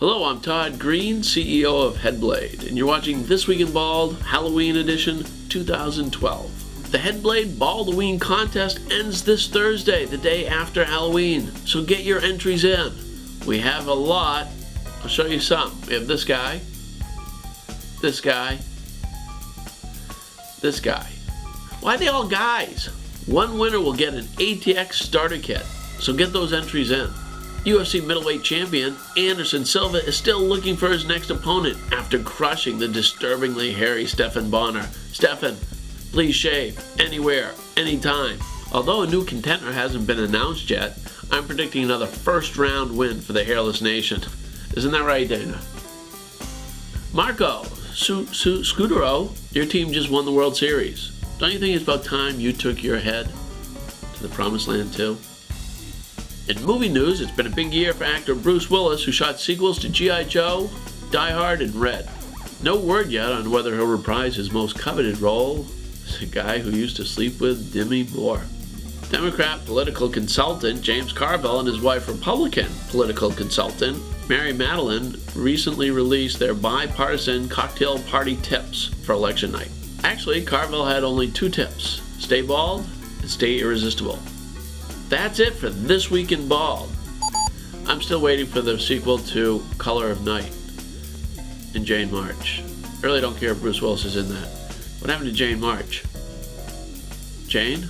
Hello, I'm Todd Greene, CEO of Headblade, and you're watching This Week in Bald Halloween Edition 2012. The Headblade Baldween contest ends this Thursday, the day after Halloween, so get your entries in. We have a lot. I'll show you some. We have this guy, this guy, this guy. Why are they all guys? One winner will get an ATX starter kit, so get those entries in. UFC middleweight champion Anderson Silva is still looking for his next opponent after crushing the disturbingly hairy Stephan Bonnar. Stephan, please shave anywhere, anytime. Although a new contender hasn't been announced yet, I'm predicting another first round win for the Hairless Nation. Isn't that right, Dana? Marco Su- Su- Scutaro, your team just won the World Series. Don't you think it's about time you took your head to the promised land too? In movie news, it's been a big year for actor Bruce Willis, who shot sequels to G.I. Joe, Die Hard, and Red. No word yet on whether he'll reprise his most coveted role as a guy who used to sleep with Demi Moore. Democrat political consultant James Carville and his wife, Republican political consultant Mary Matalin, recently released their bipartisan cocktail party tips for election night. Actually, Carville had only two tips stay bald and stay irresistible. That's it for This Week in Bald. I'm still waiting for the sequel to Color of Night in Jane March. I really don't care if Bruce Willis is in that. What happened to Jane March? Jane?